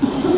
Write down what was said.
you